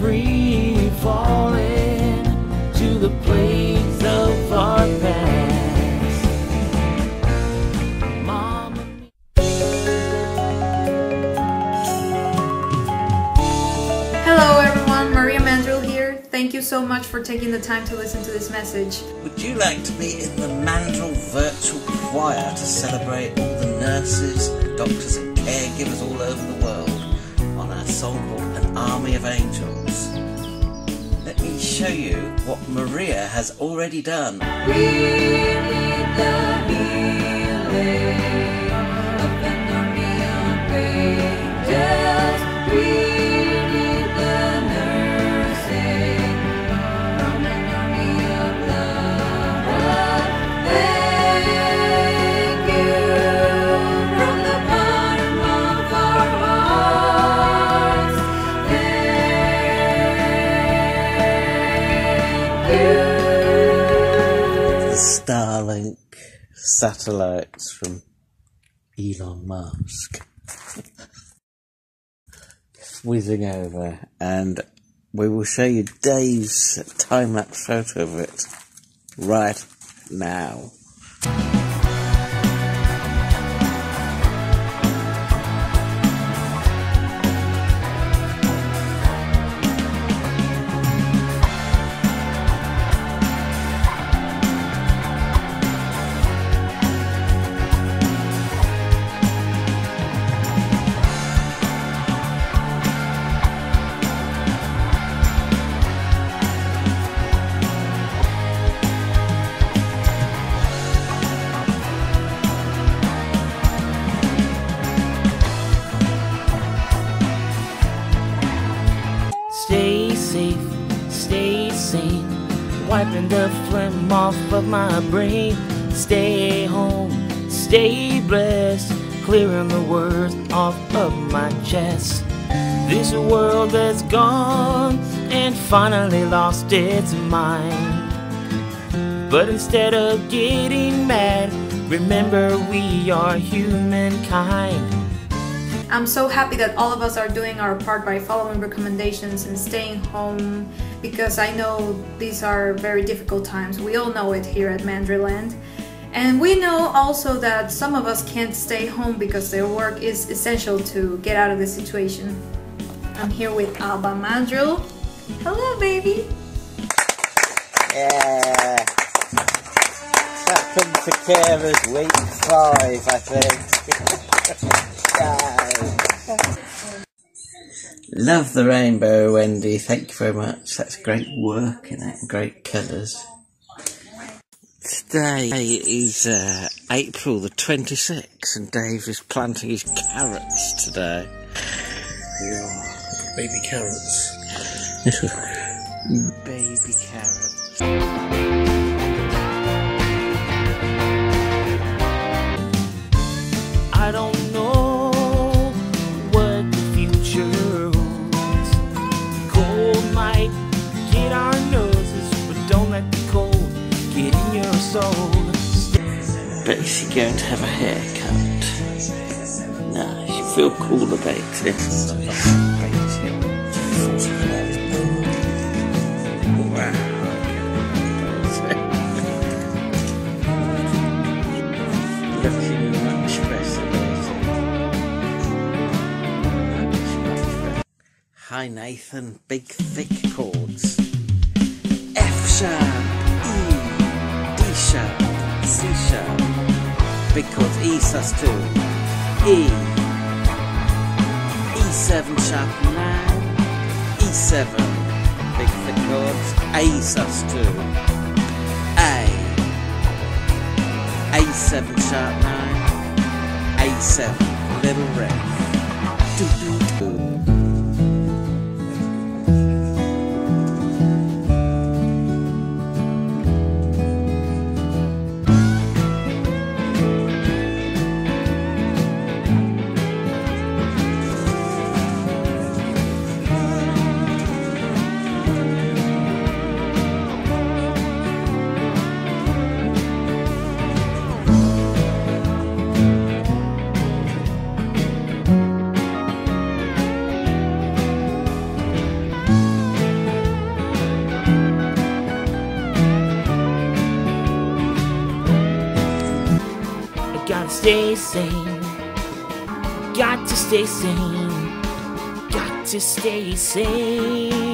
free falling to the place of our past. Mama. Hello everyone, Maria Mandrill here. Thank you so much for taking the time to listen to this message. Would you like to be in the Mandrill Virtual Choir to celebrate all the nurses, doctors, and caregivers all over the world on our song called An Army of Angels? Show you what Maria has already done. Starlink satellites from Elon Musk. Whizzing over, and we will show you Dave's time lapse photo of it right now. Wiping the phlegm off of my brain. Stay home, stay blessed. Clearing the words off of my chest. This world that's gone and finally lost its mind. But instead of getting mad, remember we are humankind. I'm so happy that all of us are doing our part by following recommendations and staying home because I know these are very difficult times. We all know it here at Mandrill Land. And we know also that some of us can't stay home because their work is essential to get out of the situation. I'm here with Alba Mandrill. Hello, baby. Yeah. Welcome to Carers Week 5, I think. Yay. Love the rainbow, Wendy. Thank you very much. That's great work in it. Great colours. Today is uh, April the 26th, and Dave is planting his carrots today. baby carrots. Baby carrots. I don't cold get in your soul. Is she going to have a haircut? No, she feel cool about it. Hi Nathan, big thick chords. Sharp, mm. E, D sharp, C sharp. Chords, E. Sus2, E, E7 sharp 9, E7. Big thick chords, A sus2, A, A7 sharp 9, A7, little. Do, do, do. Stay sane. Got to stay sane. Got to stay sane.